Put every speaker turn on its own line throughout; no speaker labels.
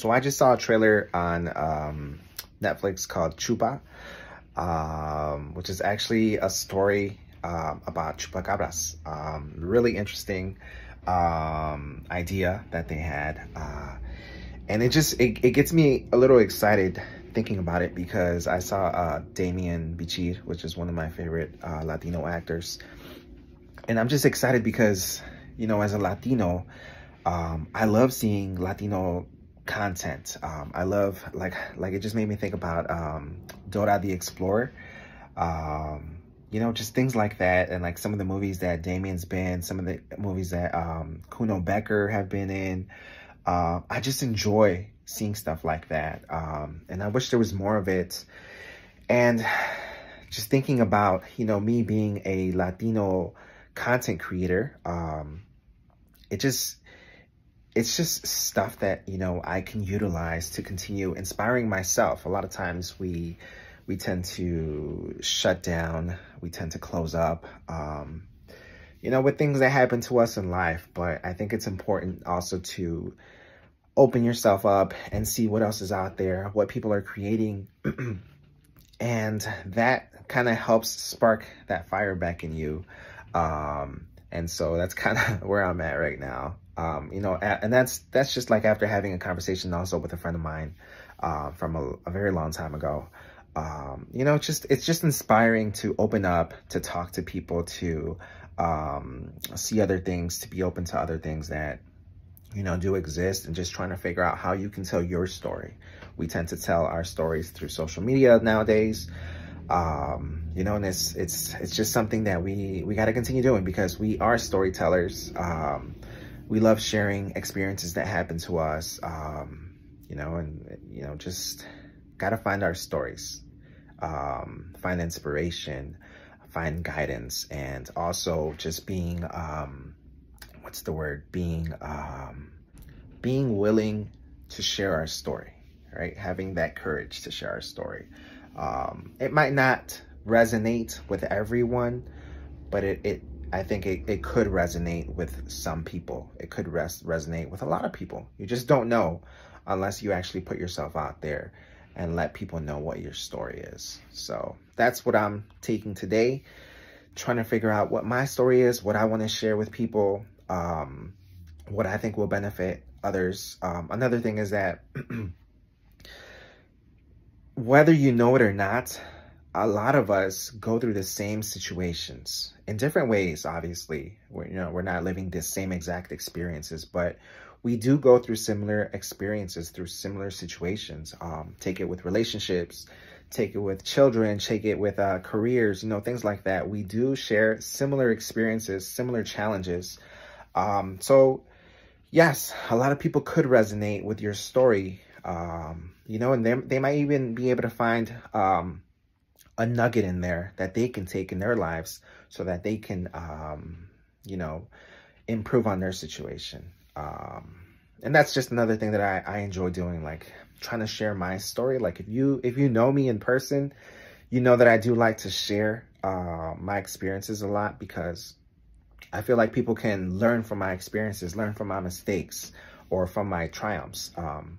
So I just saw a trailer on um, Netflix called Chupa, um, which is actually a story um, about chupacabras. Um, really interesting um, idea that they had. Uh, and it just, it, it gets me a little excited thinking about it because I saw uh, Damian Bichir, which is one of my favorite uh, Latino actors. And I'm just excited because, you know, as a Latino, um, I love seeing Latino content. Um, I love, like, like it just made me think about um, Dora the Explorer. Um, you know, just things like that. And like some of the movies that Damien's been, some of the movies that um, Kuno Becker have been in. Uh, I just enjoy seeing stuff like that. Um, and I wish there was more of it. And just thinking about, you know, me being a Latino content creator, um, it just, it's just stuff that, you know, I can utilize to continue inspiring myself. A lot of times we, we tend to shut down, we tend to close up, um, you know, with things that happen to us in life. But I think it's important also to open yourself up and see what else is out there, what people are creating. and that kind of helps spark that fire back in you. Um, and so that's kind of where I'm at right now. Um, you know, and that's that's just like after having a conversation also with a friend of mine uh, from a, a, very long time ago. Um, you know, just it's just inspiring to open up, to talk to people, to um, see other things, to be open to other things that you know, do exist and just trying to figure out how you can tell your story. We tend to tell our stories through social media nowadays. Um, you know, and it's, it's, it's just something that we, we got to continue doing because we are storytellers. Um, we love sharing experiences that happen to us, um, you know, and, you know, just got to find our stories, um, find inspiration, find guidance, and also just being, um, what's the word? Being um being willing to share our story right? Having that courage to share our story um it might not resonate with everyone but it, it I think it, it could resonate with some people. It could res resonate with a lot of people. You just don't know unless you actually put yourself out there and let people know what your story is. So that's what I'm taking today, trying to figure out what my story is, what I want to share with people, um, what I think will benefit others. Um, another thing is that whether you know it or not, a lot of us go through the same situations in different ways, obviously. We're, you know, we're not living the same exact experiences, but we do go through similar experiences through similar situations. Um, take it with relationships, take it with children, take it with uh, careers, you know, things like that. We do share similar experiences, similar challenges. Um, so yes, a lot of people could resonate with your story, um, you know, and they, they might even be able to find um, a nugget in there that they can take in their lives so that they can, um, you know, improve on their situation. Um, and that's just another thing that I, I enjoy doing, like trying to share my story. Like if you, if you know me in person, you know that I do like to share uh, my experiences a lot because I feel like people can learn from my experiences, learn from my mistakes, or from my triumphs. Um,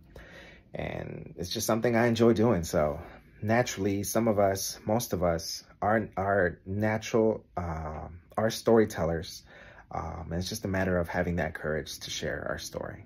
and it's just something I enjoy doing. So naturally, some of us, most of us, are are natural, uh, are storytellers. Um, and it's just a matter of having that courage to share our story.